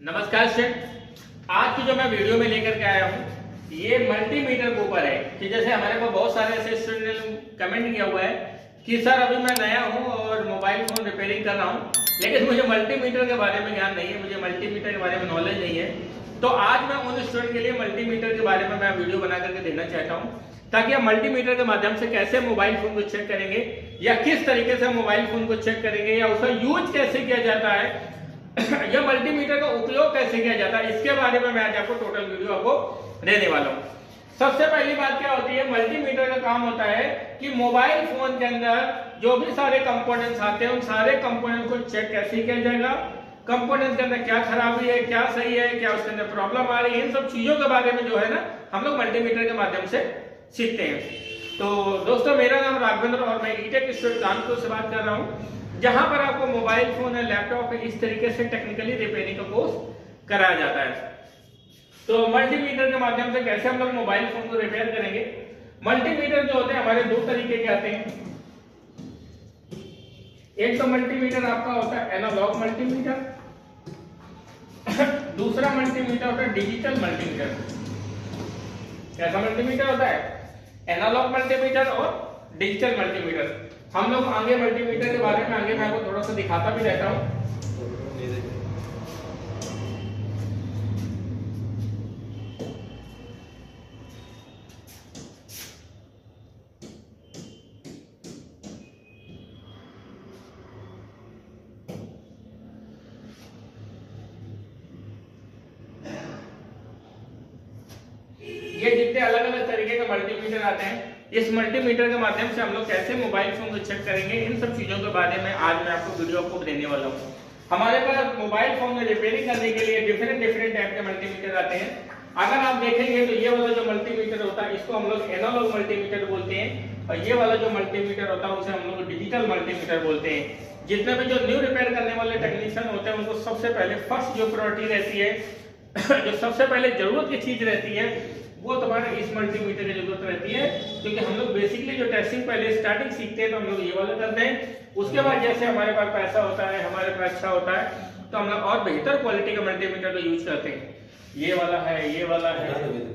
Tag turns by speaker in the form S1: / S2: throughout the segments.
S1: नमस्कार स्टूडेंट आज की जो मैं वीडियो में लेकर के आया हूँ, ये मल्टीमीटर के ऊपर है कि जैसे हमारे पास बहुत सारे ऐसे स्टूडेंट कमेंट किया हुआ है कि सर अभी मैं नया हूँ और मोबाइल फ़ोन रिपेयरिंग कर रहा हूँ, लेकिन मुझे मल्टीमीटर के बारे में ज्ञान नहीं है, मुझे मल्टीमीटर के बारे में नॉलेज नहीं है। तो आज मैं उन स्टूडेंट के लिए मल्टीमीटर के बारे में मैं वीडियो बना करके देना चाहता हूँ, ताकि हम मल्टीमीटर के माध्यम से कैसे मोबाइल फ़ोन को चेक करेंगे, या किस तरीके से मोबाइल फ़ोन को चेक करेंगे, या उसका यूज़ कैसे किया जाता है या मल्टीमीटर का उपयोग कैसे किया जाता है, इसके बारे में मैं आज आपको टोटल वीडियो आपको देने वाला हूँ। सबसे पहली बात क्या होती है मल्टीमीटर का काम होता है कि मोबाइल फ़ोन के अंदर जो भी सारे कंपोनेंट्स आते हैं, उन सारे कंपोनेंट को चेक कैसे किया जाएगा कंपोनेंट के अंदर क्या खराबी है, क्या सही है, क्या उसके अंदर प्रॉब्लम आ रही है, इन सब चीज़ों के बारे में जो है ना, हम लोग मल्टीमीटर के माध्यम से सीखते हैं। तो दोस्तों, मेरा नाम राघवेंद्र और मैं ईटेक स्टूडेंट कानपुर से बात कर रहा हूँ। जहाँ पर आपको मोबाइल फ़ोन है लैपटॉप है इस तरीके से टेक्निकली रिपेयरिंग का कोर्स कराया जाता है। तो मल्टीमीटर के माध्यम से कैसे हम लोग मोबाइल फ़ोन को रिपेयर करेंगे? मल्टीमीटर जो होते हैं, हमारे दो तरीके के आते हैं। एक तो मल्टीमीटर आपका होता है एनालॉग मल्टीमीटर दूसरा मल्टीमीटर होता है डिजिटल मल्टीमीटर कैसा मल्टीमीटर होता है? एनालॉग मल्टीमीटर और डिजिटल मल्टीमीटर हम लोग आगे मल्टीमीटर के बारे में आगे मैं आपको थोड़ा सा दिखाता भी रहता हूँ। ये जितने अलग अलग तरीके के मल्टीमीटर आते हैं इस मल्टीमीटर के माध्यम से हम लोग कैसे मोबाइल फ़ोन को चेक करेंगे, इन सब चीज़ों के बारे में आज मैं आपको वीडियो को देने वाला हूँ। हमारे पास मोबाइल फ़ोन में रिपेयरिंग करने के लिए डिफरेंट डिफरेंट टाइप के मल्टीमीटर आते हैं। अगर आप देखेंगे तो ये वाला जो मल्टीमीटर होता है, इसको हम लोग एनालॉग मल्टीमीटर बोलते हैं, और ये वाला जो मल्टीमीटर होता है, उसे हम लोग डिजिटल मल्टीमीटर बोलते हैं। जितने भी जो न्यू रिपेयर करने वाले टेक्नीशियन होते हैं, उनको सबसे पहले फ़र्स्ट जो प्रायोरिटी रहती है, जो सबसे पहले ज़रूरत की चीज़ रहती है वो तुम्हारे इस मल्टीमीटर की ज़रूरत रहती है, क्योंकि हम लोग बेसिकली जो टेस्टिंग पहले स्टार्टिंग सीखते हैं तो हम लोग ये वाला करते हैं। उसके बाद जैसे हमारे पास पैसा होता है, हमारे पास अच्छा होता है तो हम लोग और बेहतर क्वालिटी का मल्टीमीटर का यूज़ करते हैं। ये वाला है, ये वाला है।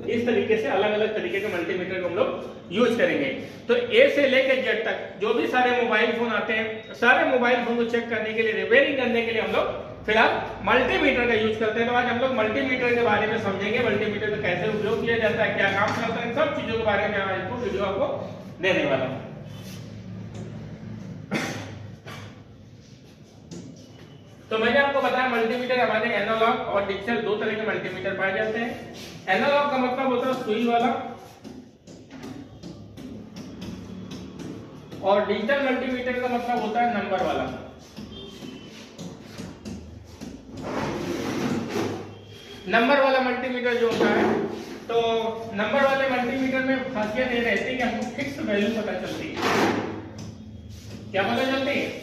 S1: इस तरीके से अलग अलग तरीके के मल्टीमीटर को हम लोग यूज़ करेंगे। तो ए से लेकर जेड तक, जो भी सारे मोबाइल फ़ोन आते हैं, सारे मोबाइल फ़ोन को चेक करने के लिए रिपेयरिंग करने के लिए हम लोग फ़िलहाल मल्टीमीटर का यूज़ करते हैं। तो आज हम लोग मल्टीमीटर के बारे में समझेंगे मल्टीमीटर का कैसे उपयोग किया जाता है, क्या काम करता है सब चीज़ों के बारे में वीडियो आपको देने वाला हूँ। तो मैंने आपको बताया मल्टीमीटर हमारे एनालॉग और डिजिटल दो तरह के मल्टीमीटर पाए जाते हैं। एनालॉग का मतलब होता है सुई वाला और डिजिटल मल्टीमीटर का मतलब होता है नंबर वाला। नंबर वाला मल्टीमीटर जो होता है तो नंबर वाले मल्टीमीटर में खासियत ये रहती है कि हमको फिक्स वैल्यू पता चलती है। क्या पता चलती है?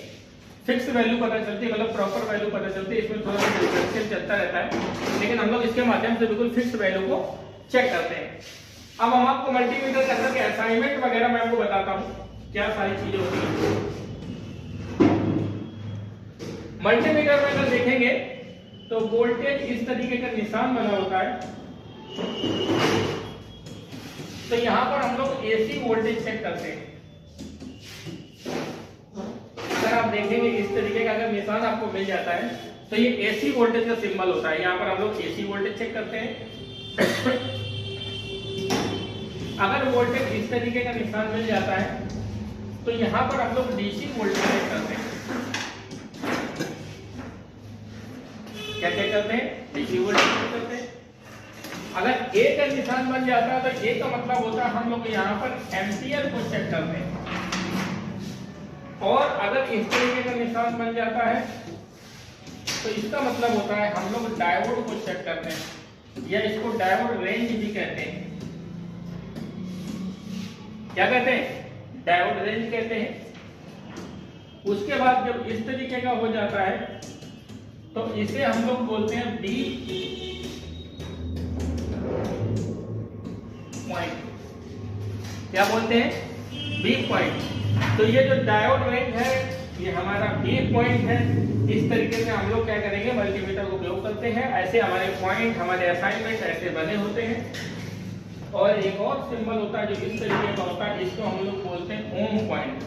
S1: फिक्स वैल्यू पता चलती है मतलब प्रॉपर वैल्यू पता चलती है, इसमें थोड़ा सा डिफरेंशियल चलता रहता है। लेकिन हम लोग इसके माध्यम से बिल्कुल फिक्स वैल्यू को चेक करते हैं। अब हम आपको मल्टीमीटर के अंदर के असाइनमेंट वगैरह मैं आपको बताता हूँ, क्या सारी चीज़ें होती है। मल्टीमीटर में अगर देखेंगे तो वोल्टेज इस तरीके का निशान बना होता है। तो यहाँ पर हम लोग एसी वोल्टेज चेक करते हैं अगर आप देखेंगे इस तरीके का अगर निशान आपको मिल जाता है तो ये एसी वोल्टेज का सिंबल होता है। यहाँ पर हम लोग एसी वोल्टेज चेक करते हैं। अगर वोल्टेज इस तरीके का निशान मिल जाता है तो यहाँ पर हम लोग डीसी वोल्टेज चेक करते हैं। क्या चेक करते हैं? डीसी वोल्टेज चेक करते हैं। अगर ए का निशान बन जाता है तो ए का मतलब होता है हम लोग यहाँ पर एम्पियर को चेक करते हैं। और अगर इस तरीके का निशान बन जाता है तो इसका मतलब होता है हम लोग डायोड को चेक करते हैं, या इसको डायोड रेंज भी कहते हैं। क्या कहते हैं? डायोड रेंज कहते हैं। उसके बाद जब इस तरीके का हो जाता है तो इसे हम लोग बोलते हैं बी पॉइंट क्या बोलते हैं? बी पॉइंट तो ये जो डायोड रेंज है ये हमारा बी पॉइंट है। इस तरीके से हम लोग क्या करेंगे मल्टीमीटर का उपयोग करते हैं। ऐसे हमारे पॉइंट हमारे असाइनमेंट ऐसे बने होते हैं। और एक और सिंबल होता है जो इस तरीके का होता है इसको हम लोग बोलते हैं ओम पॉइंट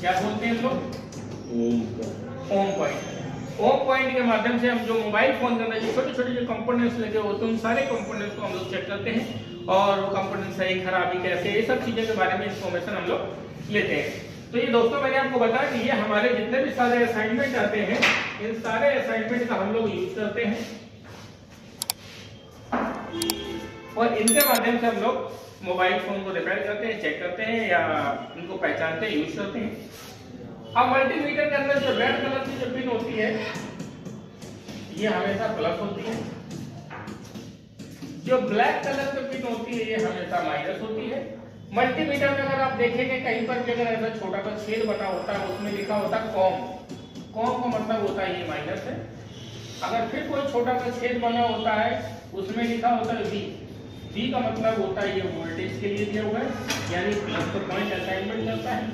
S1: क्या बोलते हैं लोग? ओम ओम पॉइंट ओम पॉइंट के माध्यम से हम जो मोबाइल फ़ोन के अंदर छोटे छोटे जो कंपोनेंट्स लगे होते हैं उन सारे कंपोनेंट्स को हम लोग चेक करते हैं। और वो कंपोनेंट सही, खराबी कैसे, ये सब चीज़ों के बारे में इंफॉर्मेशन हम लोग लेते हैं। तो ये दोस्तों मैंने आपको बताया कि ये हमारे जितने भी सारे असाइनमेंट आते हैं, इन सारे असाइनमेंट का हम लोग यूज़ करते हैं। और इनके माध्यम से हम लोग मोबाइल फ़ोन को रिपेयर करते हैं चेक करते हैं, या इनको पहचानते हैं यूज़ करते हैं। अब मल्टीमीटर के अंदर जो रेड कलर की जो पिन होती है, ये हमेशा प्लस होती है। जो ब्लैक कलर की पिन होती है, ये हमेशा माइनस होती है। मल्टीमीटर में अगर आप देखेंगे, कहीं पर भी अगर ऐसा छोटा सा छेद बना होता है, उसमें लिखा होता है कॉम कॉम का मतलब होता है ये माइनस है। अगर फिर कोई छोटा सा छेद बना होता है, उसमें लिखा होता है वी वी का मतलब होता है ये वोल्टेज के लिए दिया हुआ है, यानी प्लस तो पॉइंट असाइनमेंट करता है।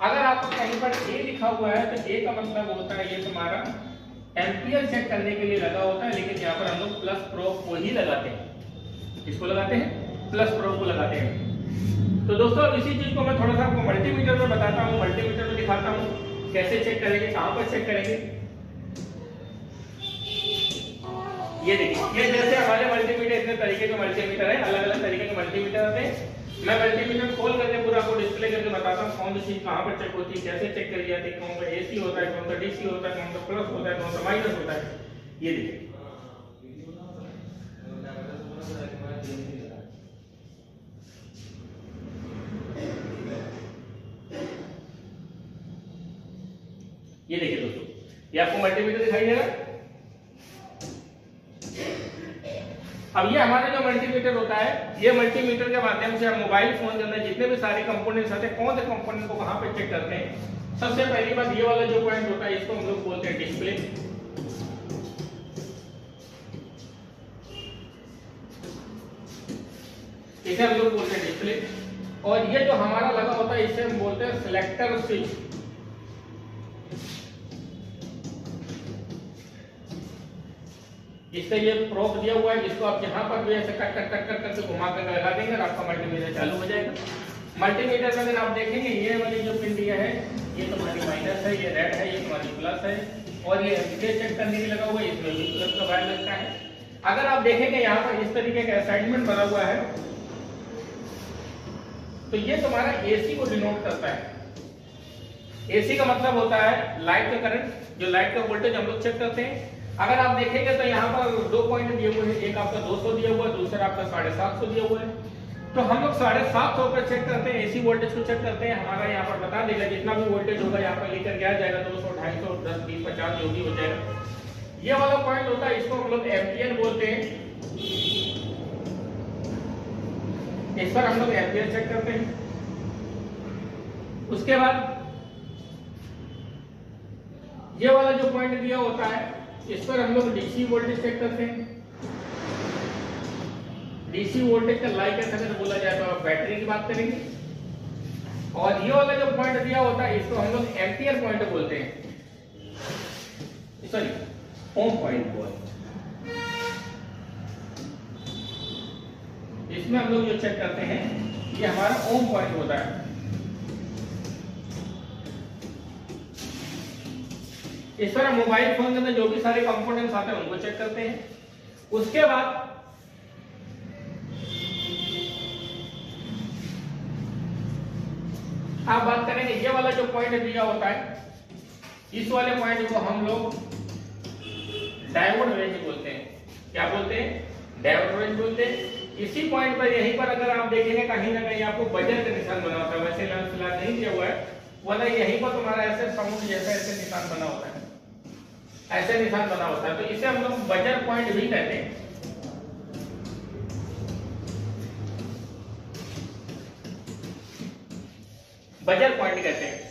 S1: अगर आपको कहीं पर ए लिखा हुआ है तो ए का मतलब होता है ये तुम्हारा एम्पियर चेक करने के लिए लगा होता है, लेकिन यहाँ पर हम लोग प्लस प्रो को ही लगाते हैं। इसको लगाते हैं? प्लस प्रो को लगाते हैं। तो दोस्तों इसी चीज़ को मैं थोड़ा सा आपको मल्टीमीटर में बताता हूँ मल्टीमीटर में दिखाता हूँ। कैसे चेक करेंगे, कहाँ पर चेक करेंगे? ये देखिए, ये जैसे हमारे मल्टीमीटर इतने तरीके के मल्टीमीटर है अलग अलग तरीके के मल्टीमीटर आते हैं मैं मल्टीमीटर खोल करके पूरा आपको डिस्प्ले करके बताता हूँ, कौन सी चीज़ कहाँ पर चेक होती है, कैसे चेक करी है, कौन सा एसी होता है, कौन सा डीसी होता है, कौन सा प्लस होता है, कौन सा माइनस होता है। ये देखिए ये देखिए दोस्तों ये आपको मल्टीमीटर दिखाई दे रहा अब ये हमारा जो मल्टीमीटर होता है, ये मल्टीमीटर के माध्यम से हम मोबाइल फ़ोन के अंदर जितने भी सारे कंपोनेंट्स आते हैं, कौन से कंपोनेंट को कहाँ पे चेक करते हैं? सबसे पहली बात ये वाला जो पॉइंट होता है, इसको हम लोग बोलते हैं डिस्प्ले इसे हम लोग बोलते हैं डिस्प्ले और ये जो हमारा लगा होता है, इसे हम बोलते हैं सिलेक्टर स्विच इससे ये प्रोप दिया हुआ है, जिसको आप जहाँ पर भी ऐसे कट कट कट कट करके घुमा कर लगा देंगे और आपका मल्टीमीटर चालू हो जाएगा। मल्टीमीटर में अगर आप देखेंगे, ये वाली जो पिन दिया है, ये तुम्हारी माइनस है, ये रेड है, ये तुम्हारी प्लस है। और ये एम्पीयर चेक करने के लगा हुआ है, इसमें भी प्लस का वायर लगता है। अगर आप देखेंगे यहाँ पर, इस तरीके का असाइनमेंट बना हुआ है तो ये तुम्हारा एसी को डिनोट करता है। एसी का मतलब होता है लाइट का करंट जो लाइट का वोल्टेज हम लोग चेक करते हैं। अगर आप देखेंगे तो यहाँ पर दो पॉइंट दिए हुए हैं। एक आपका 200 दिया हुआ है दूसरा आपका साढ़े सात सौ दिया हुआ है। तो हम लोग साढ़े सात सौ पर चेक करते हैं एसी वोल्टेज को चेक करते हैं। हमारा यहाँ पर बता देगा जितना भी वोल्टेज होगा यहाँ पर लेकर गया जाएगा, दो सौ, ढाई सौ, दस, बीस, पचास, जो भी हो जाएगा। ये वाला पॉइंट होता है, इसको हम लोग एम्पियर बोलते हैं। इस पर हम लोग एम्पियर चेक करते हैं। उसके बाद ये वाला जो पॉइंट दिया होता है इस पर हम लोग डीसी वोल्टेज चेक करते हैं। डीसी वोल्टेज का लाइक ऐसा अगर बोला जाए तो आप बैटरी की बात करेंगे। और ये वाला जो पॉइंट दिया होता है, इसको हम लोग एम्पियर पॉइंट बोलते हैं। सॉरी ओम पॉइंट बोलते इसमें हम लोग जो चेक करते हैं, ये हमारा ओम पॉइंट होता है। इस तरह मोबाइल फ़ोन के अंदर जो भी सारे कंपोनेंट्स आते हैं, उनको चेक करते हैं। उसके बाद आप बात करेंगे, ये वाला जो पॉइंट दिया होता है, इस वाले पॉइंट को हम लोग डायोड रेंज बोलते हैं। क्या बोलते हैं? डायोड रेंज बोलते हैं। इसी पॉइंट पर, यहीं पर अगर आप देखेंगे, कहीं ना कहीं आपको बजर का निशान बना होता है। वैसे फ़िलहाल नहीं दिया हुआ है। वाला यहीं पर तुम्हारा ऐसे समुद्र जैसा ऐसे निशान बना होता है। ऐसे निशान बना होता है तो इसे हम लोग बजर पॉइंट भी कहते हैं। बजर पॉइंट कहते हैं।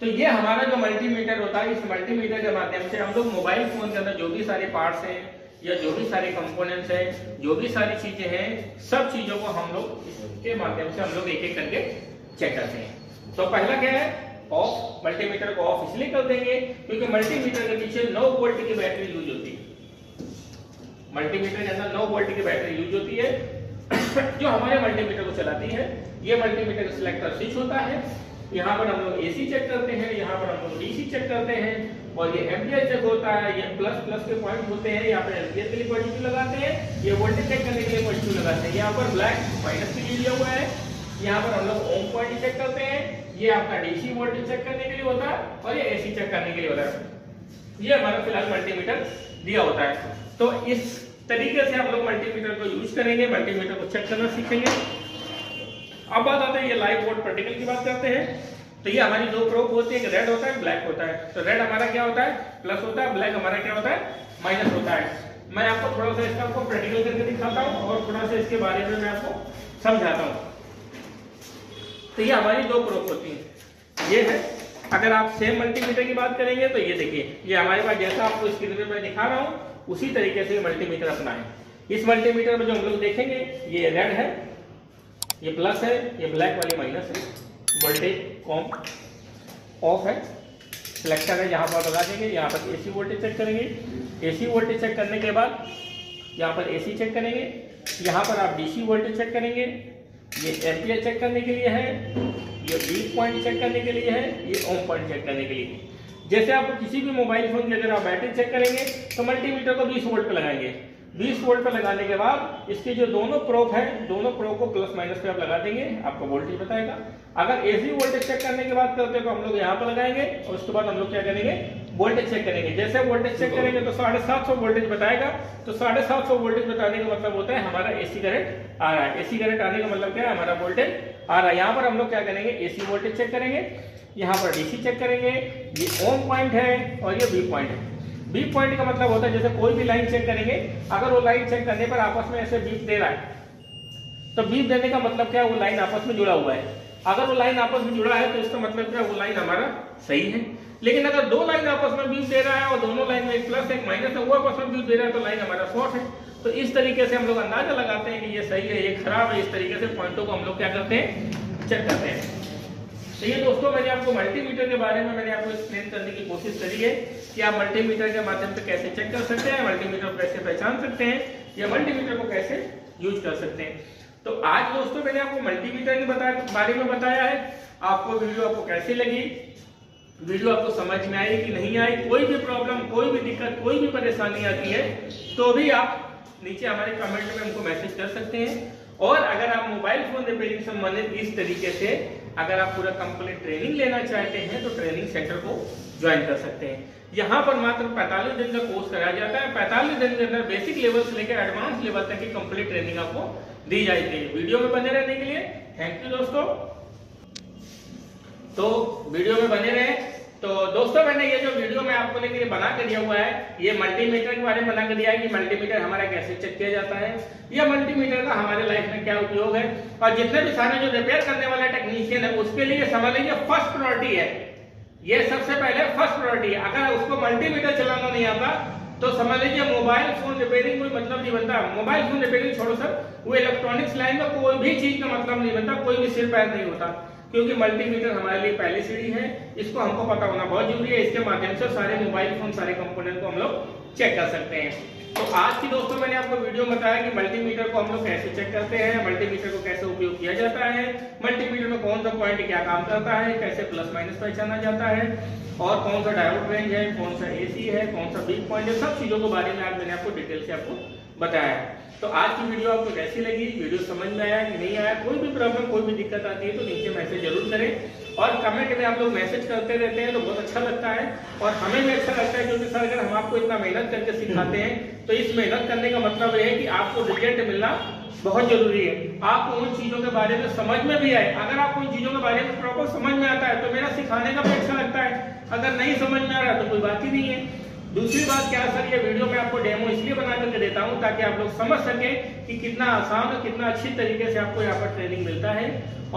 S1: तो ये हमारा जो मल्टीमीटर होता है, इस मल्टीमीटर के माध्यम से हम लोग मोबाइल फ़ोन के अंदर जो भी सारे पार्ट्स हैं, या जो भी सारे कंपोनेंट्स हैं, जो भी सारी चीज़ें हैं, सब चीज़ों को हम लोग इसके माध्यम से हम लोग एक एक करके चेक करते हैं। तो पहला क्या है? ऑफ़ मल्टीमीटर को ऑफ़ इसलिए कर देंगे क्योंकि मल्टीमीटर के पीछे 9 वोल्ट की बैटरी यूज़ होती है। मल्टीमीटर के अंदर 9 वोल्ट की बैटरी यूज़ होती है, जो हमारे मल्टीमीटर को चलाती है, ये मल्टीमीटर सिलेक्टर स्विच होता है। यहाँ पर हम लोग एसी चेक करते हैं, यहाँ पर हम लोग डीसी चेक करते हैं, और ये एम्पियर चेक होता है, ये प्लस प्लस के पॉइंट होते हैं, यहाँ पर एम्पियर के लिए पॉजिटिव लगाते हैं, ये वोल्टेज चेक करने के लिए पॉजिटिव लगाते हैं। यहाँ पर ब्लैक माइनस के लिए लिया हुआ है, यहाँ पर हम लोग ओम पॉइंट चेक करते हैं। ये आपका डीसी वोल्टेज चेक करने के लिए होता है और ये एसी चेक करने के लिए होता है। ये हमारा फ़िलहाल मल्टीमीटर दिया होता है। तो इस तरीके से आप लोग मल्टीमीटर को यूज़ करेंगे मल्टीमीटर को चेक करना सीखेंगे। अब बात आते हैं ये लाइव वोल्ट पार्टिकल की बात करते हैं। तो ये हमारी दो प्रोब होती है रेड होता है ब्लैक होता है। तो रेड हमारा क्या होता है? प्लस होता है ब्लैक हमारा क्या होता है? माइनस होता है। मैं आपको थोड़ा सा इसका आपको प्रैक्टिकल करके दिखाता हूँ और थोड़ा सा इसके बारे में मैं आपको समझाता हूँ। तो ये हमारी दो प्रोब होती है। ये है, अगर आप सेम मल्टीमीटर की बात करेंगे तो ये देखिए, ये हमारे पास जैसा आपको स्क्रीन पे मैं दिखा रहा हूँ, उसी तरीके से मल्टीमीटर अपना है। इस मल्टीमीटर में जो हम लोग देखेंगे, ये रेड है, ये प्लस है, ये ब्लैक वाली माइनस है। वोल्टेज कॉम ऑफ़ है। सिलेक्टर है, यहाँ पर लगा देंगे, यहाँ पर एसी वोल्टेज चेक करेंगे। एसी वोल्टेज चेक करने के बाद यहाँ पर एसी चेक करेंगे। यहाँ पर आप डीसी वोल्टेज चेक करेंगे। ये एम्पियर चेक करने के लिए है, ये वीक पॉइंट चेक करने के लिए है, ये ओम पॉइंट चेक करने के लिए। जैसे आप किसी भी मोबाइल फ़ोन की अगर आप बैटरी चेक करेंगे तो मल्टीमीटर को 20 वोल्ट पे लगाएँगे। 20 वोल्ट पे लगाने के बाद इसके जो दोनों प्रोब है, दोनों प्रोब को प्लस माइनस पे आप लगा देंगे, आपको वोल्टेज बताएगा। अगर एसी वोल्टेज चेक करने की बात करते हैं तो हम लोग यहाँ पर लगाएँगे, और उसके बाद हम लोग क्या करेंगे? वोल्टेज चेक करेंगे। जैसे वोल्टेज चेक करेंगे तो साढ़े सात सौ वोल्टेज बताएगा। तो साढ़े सात सौ वोल्टेज बताने का मतलब होता है हमारा एसी करंट आ रहा है। एसी करंट आने का मतलब क्या है? हमारा वोल्टेज आ रहा है। यहाँ पर हम लोग क्या करेंगे? एसी वोल्टेज चेक करेंगे। यहाँ पर डीसी चेक करेंगे। ये ओम पॉइंट है और ये बी पॉइंट है। बी पॉइंट का मतलब होता है जैसे कोई भी लाइन चेक करेंगे। अगर वो लाइन चेक करने पर आपस में ऐसे बीप दे रहा है तो बीप देने का मतलब क्या है? वो लाइन आपस में जुड़ा हुआ है। अगर वो लाइन आपस में जुड़ा है तो इसका मतलब क्या वो लाइन हमारा सही है। लेकिन अगर दो लाइन आपस में बीप दे रहा है और दोनों लाइन में एक प्लस एक माइनस है, वो आपस में बीप दे रहा है तो लाइन हमारा शॉर्ट है। तो इस तरीके से हम लोग अंदाज़ा लगाते हैं कि ये सही है, ये खराब है। इस तरीके से पॉइंटों को हम लोग क्या करते हैं? चेक करते हैं। तो ये दोस्तों, मैंने आपको मल्टीमीटर के बारे में, मैंने आपको एक्सप्लेन करने की कोशिश करी है कि आप मल्टीमीटर के माध्यम से कैसे चेक कर सकते हैं मल्टीमीटर को कैसे पहचान सकते हैं, या मल्टीमीटर को कैसे यूज़ कर सकते हैं। तो आज दोस्तों, मैंने आपको मल्टीमीटर के बारे में बताया है। आपको वीडियो आपको कैसी लगी? वीडियो आपको समझ में आई कि नहीं आई, कोई भी प्रॉब्लम कोई भी दिक्कत, कोई भी परेशानी आती है तो भी आप नीचे हमारे कमेंट में हमको मैसेज कर सकते हैं। और अगर आप मोबाइल फ़ोन रिपेयरिंग संबंधित इस तरीके से अगर आप पूरा कंप्लीट ट्रेनिंग लेना चाहते हैं तो ट्रेनिंग सेंटर को ज्वाइन कर सकते हैं। यहाँ पर मात्र 45 दिन का कोर्स कराया जाता है। 45 दिन के अंदर बेसिक लेवल से लेकर एडवांस लेवल तक की कंप्लीट ट्रेनिंग आपको दी जाती है वीडियो में बने रहने के लिए थैंक यू दोस्तों। तो वीडियो में बने रहे। तो दोस्तों, मैंने ये जो वीडियो में आपको लेकर बना कर दिया हुआ है, ये मल्टीमीटर के बारे में बना कर दिया है कि मल्टीमीटर हमारा कैसे चेक किया जाता है। या मल्टीमीटर का हमारे लाइफ में क्या उपयोग है? और जितने भी सारे जो रिपेयर करने वाले टेक्नीशियन है, उसके लिए समझ लीजिए फ़र्स्ट प्रायोरिटी है। ये सबसे पहले फ़र्स्ट प्रायोरिटी है। अगर उसको मल्टीमीटर चलाना नहीं आता तो समझ लीजिए मोबाइल फ़ोन रिपेयरिंग कोई मतलब नहीं बनता। मोबाइल फ़ोन रिपेयरिंग छोड़ो सर, वो इलेक्ट्रॉनिक्स लाइन में कोई भी चीज़ का मतलब नहीं बनता, कोई भी सिर पैर नहीं होता। क्योंकि मल्टीमीटर हमारे लिए पहली सीढ़ी है, इसको हमको पता होना बहुत ज़रूरी है। इसके माध्यम से सारे मोबाइल फ़ोन सारे कंपोनेंट को हम लोग चेक कर सकते हैं। तो आज की दोस्तों, मैंने आपको वीडियो बताया कि मल्टीमीटर को हम लोग कैसे चेक करते हैं मल्टीमीटर को कैसे उपयोग किया जाता है मल्टीमीटर में कौन सा पॉइंट क्या काम करता है, कैसे प्लस माइनस पहचाना जाता है, और कौन सा डायोड रेंज है, कौन सा एसी है, कौन सा बीक पॉइंट है, सब चीज़ों के बारे में आज मैंने आपको डिटेल से आपको बताया। तो आज की वीडियो आपको कैसी लगी? वीडियो समझ में आया कि नहीं आया? कोई भी प्रॉब्लम कोई भी दिक्कत आती है तो नीचे मैसेज ज़रूर करें। और कमेंट में आप लोग मैसेज करते रहते हैं तो बहुत अच्छा लगता है। और हमें भी अच्छा लगता है, क्योंकि सर, अगर हम आपको इतना मेहनत करके सिखाते हैं तो इस मेहनत करने का मतलब ये है कि आपको रिज़ल्ट मिलना बहुत ज़रूरी है। आपको उन चीज़ों के बारे में समझ में भी आए। अगर आपको उन चीज़ों के बारे में प्रॉपर समझ में आता है तो मेरा सिखाने का भी अच्छा लगता है। अगर नहीं समझ में आ रहा तो कोई बात ही नहीं है। दूसरी बात क्या सर, ये वीडियो मैं आपको डेमो इसलिए बना करके देता हूँ ताकि आप लोग समझ सके कि कितना आसान और कितना अच्छी तरीके से आपको यहाँ पर ट्रेनिंग मिलता है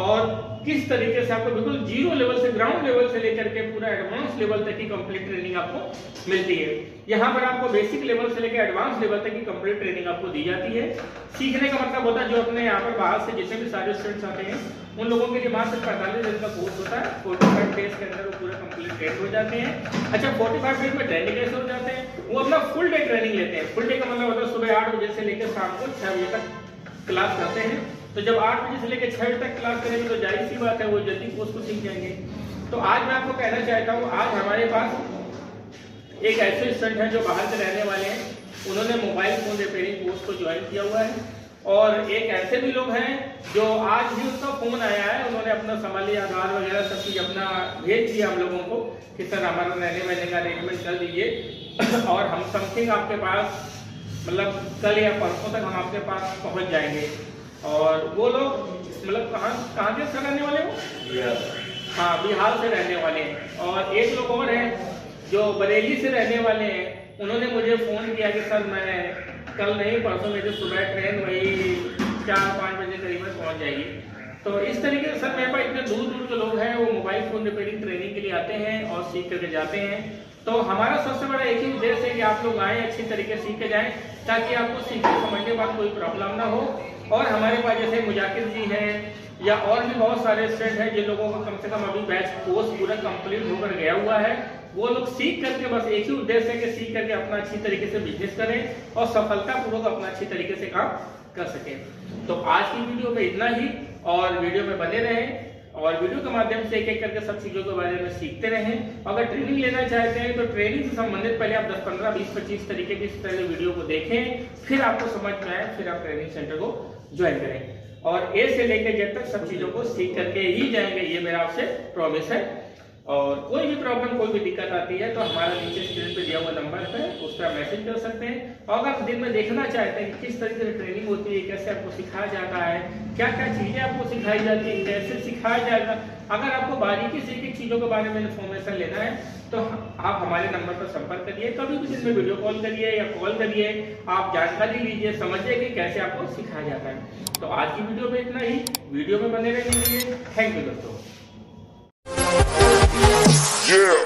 S1: और किस तरीके से आपको बिल्कुल ज़ीरो लेवल से ग्राउंड लेवल से लेकर के पूरा एडवांस लेवल तक की कंप्लीट ट्रेनिंग आपको मिलती है। यहाँ पर आपको बेसिक लेवल से लेकर एडवांस लेवल तक की कंप्लीट ट्रेनिंग आपको दी जाती है। सीखने का मतलब होता है जो अपने यहाँ पर बाहर से जितने भी सारे स्टूडेंट्स आते हैं उन लोगों के लिए वहाँ से पैंतालीस दिन का कोर्स होता है। फोर्टी फाइव डेज़ के अंदर वो पूरा कंप्लीट ट्रेन हो जाते हैं। अच्छा फोर्टी फाइव डेज़ में ट्रेनिंग कैसे हो जाते हैं? वो अपना फुल डे ट्रेनिंग लेते हैं। फुल डे का मतलब होता है सुबह आठ बजे से लेकर शाम को छह बजे तक क्लास करते हैं। तो जब आठ बजे से लेकर छह बजे तक क्लास करेंगे तो ज़ाहिर सी बात है वो जल्दी कोर्स को सीख जाएँगे। तो आज मैं आपको कहना चाहता हूँ, आज हमारे पास एक ऐसे स्टूडेंट है जो बाहर से रहने वाले हैं। उन्होंने मोबाइल फ़ोन रिपेयरिंग कोर्स को ज्वाइन किया हुआ है। और एक ऐसे भी लोग हैं जो आज भी उसका फ़ोन आया है उन्होंने अपना संभाली आधार वगैरह सब चीज़ अपना भेज दिया हम लोगों को कि सर हमारा रहने वहने का अरेंजमेंट कर दीजिए। और हम समथिंग आपके पास मतलब कल या परसों तक हम आपके पास पहुँच जाएँगे। और वो लोग मतलब कहाँ कहाँ से सर रहने वाले हो? हाँ बिहार से रहने वाले हैं। और एक लोग और हैं जो बरेली से रहने वाले हैं। उन्होंने मुझे फ़ोन किया कि सर मैं कल नहीं, परसों मेरी सुबह ट्रेन वही चार, पाँच बजे करीबन पहुँच जाएगी। तो इस तरीके से सर, मेरे पास इतने दूर दूर के लोग हैं, वो मोबाइल फ़ोन रिपेयरिंग ट्रेनिंग के लिए आते हैं और सीख करके जाते हैं। तो हमारा सबसे बड़ा एक ही उद्देश्य है कि आप लोग आए, अच्छी तरीके सीख के जाएँ, ताकि आपको सीखने समझने के बाद कोई प्रॉब्लम ना हो। और हमारे पास जैसे मुजाकिर जी हैं, या और भी बहुत सारे स्टूडेंट हैं, जिन लोगों का कम से कम अभी बैच कोर्स पूरा कंप्लीट होकर गया हुआ है। वो लोग सीख करके बस एक ही उद्देश्य है कि सीख करके अपना अच्छी तरीके से बिज़नेस करें और सफलता पूर्वक अपना अच्छी तरीके से काम कर सकें। तो आज की वीडियो में इतना ही, और वीडियो में बने रहें, और वीडियो के माध्यम से एक एक करके सब चीज़ों के बारे में सीखते रहें। अगर ट्रेनिंग लेना चाहते हैं तो ट्रेनिंग से संबंधित पहले आप 10 15 20 25 तरीके की पहले वीडियो को देखें, फिर आपको समझ में आए, फिर आप ट्रेनिंग सेंटर को ज्वाइन करें। और ए से लेकर जब तक सब चीज़ों को सीख करके ही जाएँगे, ये मेरा आपसे प्रॉमिस है। और कोई भी प्रॉब्लम कोई भी दिक्कत आती है तो हमारा नीचे स्क्रीन पे दिया हुआ नंबर है उस पर मैसेज कर सकते हैं। और अगर आप दिन में देखना चाहते हैं कि किस तरीके से ट्रेनिंग होती है, कैसे आपको सिखाया जाता है क्या क्या चीज़ें आपको सिखाई जाती है, कैसे सिखाया जाएगा अगर आपको बारीकी से एक चीज़ों के बारे में इन्फॉर्मेशन लेना है तो आप हमारे नंबर पर संपर्क करिए। कभी भी दिन में वीडियो कॉल करिए या कॉल करिए, आप जानकारी लीजिए, समझिए कि कैसे आपको सिखाया जाता है। तो आज की वीडियो में इतना ही। वीडियो में बने रहने के लिए थैंक यू दोस्तों। Yeah.